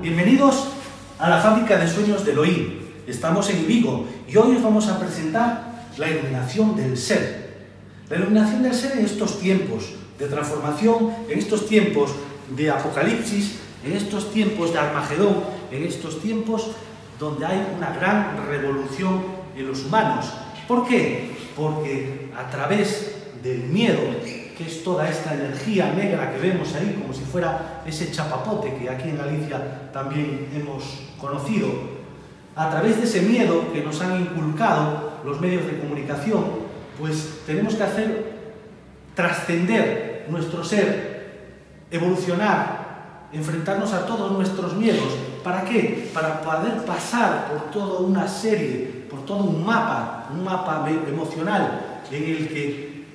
Bienvenidos a la fábrica de sueños de Elohim. Estamos en Vigo y hoy os vamos a presentar la iluminación del ser. La iluminación del ser en estos tiempos de transformación, en estos tiempos de apocalipsis, en estos tiempos de Armagedón, en estos tiempos donde hay una gran revolución en los humanos. ¿Por qué? Porque a través del miedo, que es toda esta energía negra que vemos ahí, como si fuera ese chapapote que aquí en Galicia también hemos conocido, a través de ese miedo que nos han inculcado los medios de comunicación, pues tenemos que hacer trascender nuestro ser, evolucionar, enfrentarnos a todos nuestros miedos. ¿Para qué? Para poder pasar por toda una serie, por todo un mapa, un mapa emocional en el que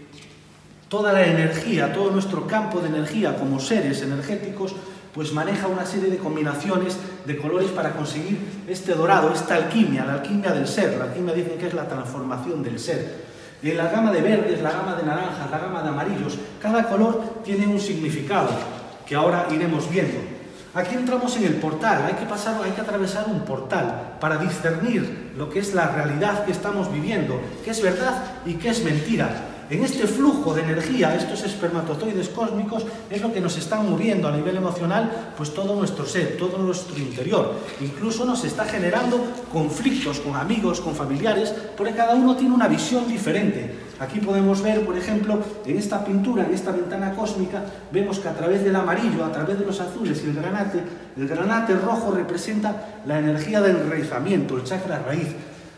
toda la energía, todo nuestro campo de energía como seres energéticos, pues maneja una serie de combinaciones de colores para conseguir este dorado, esta alquimia, la alquimia del ser. La alquimia dicen que es la transformación del ser. Y la gama de verdes, la gama de naranjas, la gama de amarillos, cada color tiene un significado que ahora iremos viendo. Aquí entramos en el portal, hay que pasar, hay que atravesar un portal para discernir lo que es la realidad que estamos viviendo, qué es verdad y qué es mentira. En este flujo de energía, estos espermatozoides cósmicos, es lo que nos están muriendo a nivel emocional, pues todo nuestro ser, todo nuestro interior. Incluso nos está generando conflictos con amigos, con familiares, porque cada uno tiene una visión diferente. Aquí podemos ver, por ejemplo, en esta pintura, en esta ventana cósmica, vemos que a través del amarillo, a través de los azules y el granate, el granate rojo representa la energía del enraizamiento, el chakra raíz.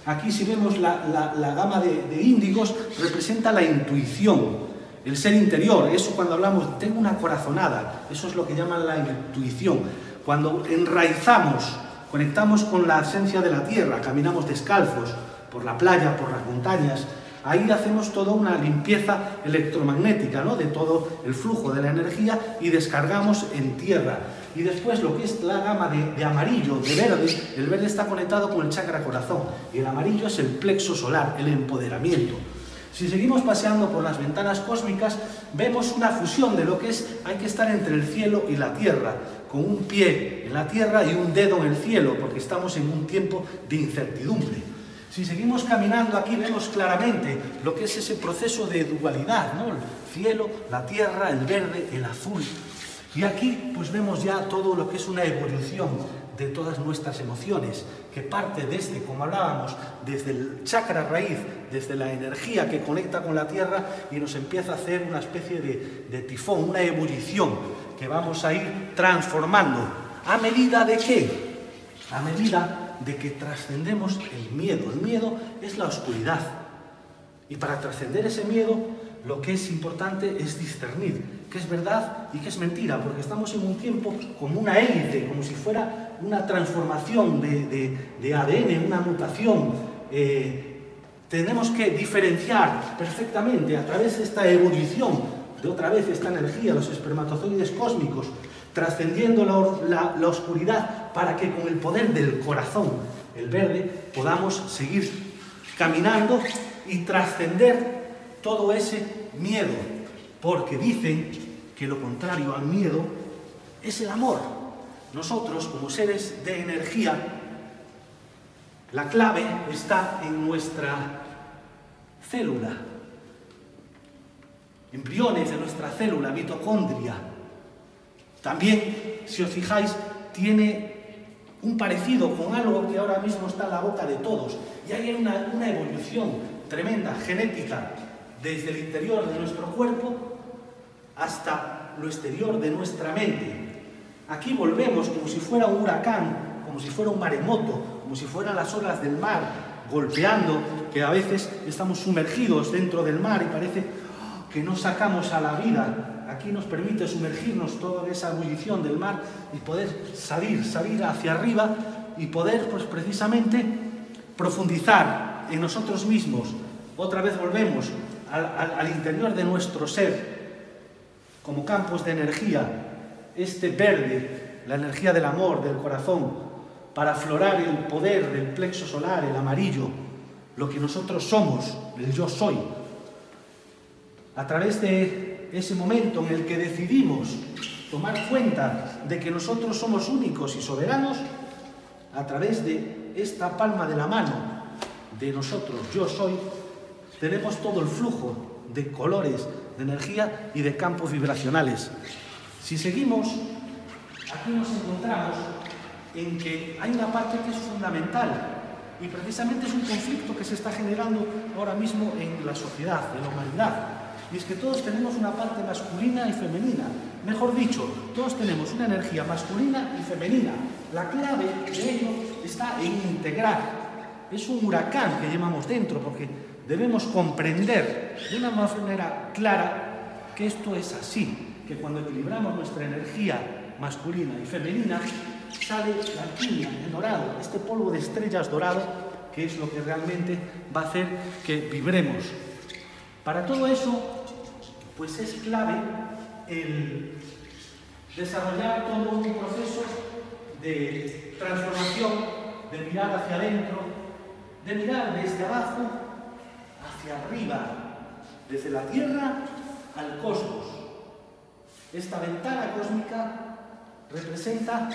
Aquí si vemos la, gama de, índigos representa la intuición, el ser interior. Eso cuando hablamos, tengo una corazonada, eso es lo que llaman la intuición. Cuando enraizamos, conectamos con la esencia de la tierra, caminamos descalzos por la playa, por las montañas, ahí hacemos toda una limpieza electromagnética ¿no? de todo el flujo de la energía y descargamos en tierra. Y después lo que es la gama de, amarillo, de verde, el verde está conectado con el chakra corazón y el amarillo es el plexo solar, el empoderamiento. Si seguimos paseando por las ventanas cósmicas, vemos una fusión de lo que es, hay que estar entre el cielo y la tierra, con un pie en la tierra y un dedo en el cielo, porque estamos en un tiempo de incertidumbre. Si seguimos caminando aquí vemos claramente lo que es ese proceso de dualidad, ¿no? El cielo, la tierra, el verde, el azul. Y aquí pues vemos ya todo lo que es una evolución de todas nuestras emociones, que parte desde, como hablábamos, desde el chakra raíz, desde la energía que conecta con la tierra y nos empieza a hacer una especie de, de tifón, una ebullición que vamos a ir transformando. ¿A medida de qué? A medida de que trascendemos el miedo. El miedo es la oscuridad. Y para trascender ese miedo lo que es importante es discernir qué es verdad y qué es mentira, porque estamos en un tiempo como una élite, como si fuera una transformación de, ADN, una mutación. Eh, tenemos que diferenciar perfectamente a través de esta evolución, de otra vez esta energía, los espermatozoides cósmicos, trascendiendo la, la oscuridad para que con el poder del corazón, el verde, podamos seguir caminando y trascender todo ese miedo, porque dicen que lo contrario al miedo es el amor. Nosotros, como seres de energía, la clave está en nuestra célula, embriones de nuestra célula, mitocondria. También, si os fijáis, tiene un parecido con algo que ahora mismo está en la boca de todos. Y hay una, una evolución tremenda, genética, desde el interior de nuestro cuerpo hasta lo exterior de nuestra mente. Aquí volvemos como si fuera un huracán, como si fuera un maremoto, como si fueran las olas del mar golpeando, que a veces estamos sumergidos dentro del mar y parece que no sacamos a la vida. Aquí nos permite sumergirnos toda esa ebullición del mar y poder salir, salir hacia arriba y poder, pues precisamente, profundizar en nosotros mismos. Otra vez volvemos al, interior de nuestro ser, como campos de energía, este verde, la energía del amor, del corazón, para aflorar el poder del plexo solar, el amarillo, lo que nosotros somos, el yo soy. A través de ese momento en el que decidimos tomar cuenta de que nosotros somos únicos y soberanos a través de esta palma de la mano de nosotros, yo soy, tenemos todo el flujo de colores, de energía y de campos vibracionales. Si seguimos, aquí nos encontramos en que hay una parte que es fundamental y precisamente es un conflicto que se está generando ahora mismo en la sociedad, en la humanidad. Y es que todos tenemos una parte masculina y femenina. Mejor dicho, todos tenemos una energía masculina y femenina. La clave de ello está en integrar. Es un huracán que llevamos dentro porque debemos comprender de una manera clara que esto es así, que cuando equilibramos nuestra energía masculina y femenina, sale la alquimia, el dorado, este polvo de estrellas dorado, que es lo que realmente va a hacer que vibremos. Para todo eso, pues es clave el desarrollar todo un proceso de transformación, de mirar hacia adentro, de mirar desde abajo hacia arriba, desde la Tierra al cosmos. Esta ventana cósmica representa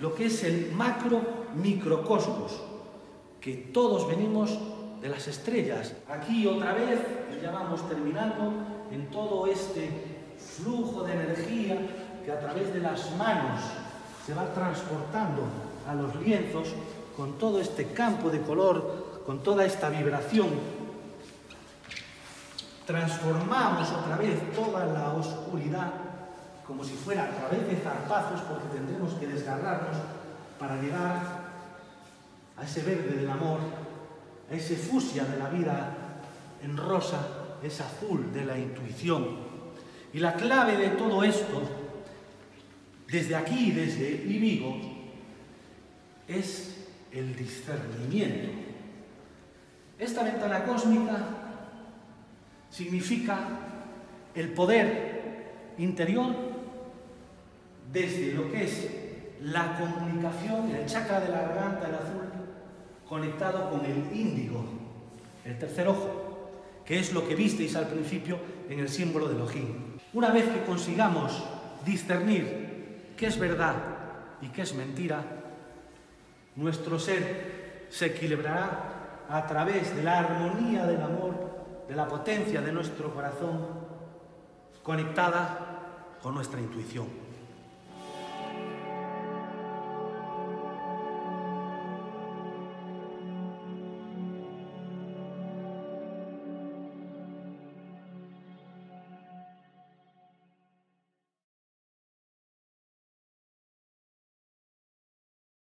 lo que es el macro-microcosmos, que todos venimos de las estrellas. Aquí otra vez ya vamos terminando en todo este flujo de energía que a través de las manos se va transportando a los lienzos con todo este campo de color, con toda esta vibración. Transformamos otra vez toda la oscuridad como si fuera a través de zarpazos, porque tendremos que desgarrarnos para llegar a ese verde del amor, a ese fusia de la vida en rosa, ese azul de la intuición. Y la clave de todo esto, desde aquí, desde Ibigo, es el discernimiento. Esta ventana cósmica significa el poder interior desde lo que es la comunicación, el chakra de la garganta, el azul, conectado con el índigo, el tercer ojo, que es lo que visteis al principio en el símbolo del ojín. Una vez que consigamos discernir qué es verdad y qué es mentira, nuestro ser se equilibrará a través de la armonía del amor, de la potencia de nuestro corazón, conectada con nuestra intuición.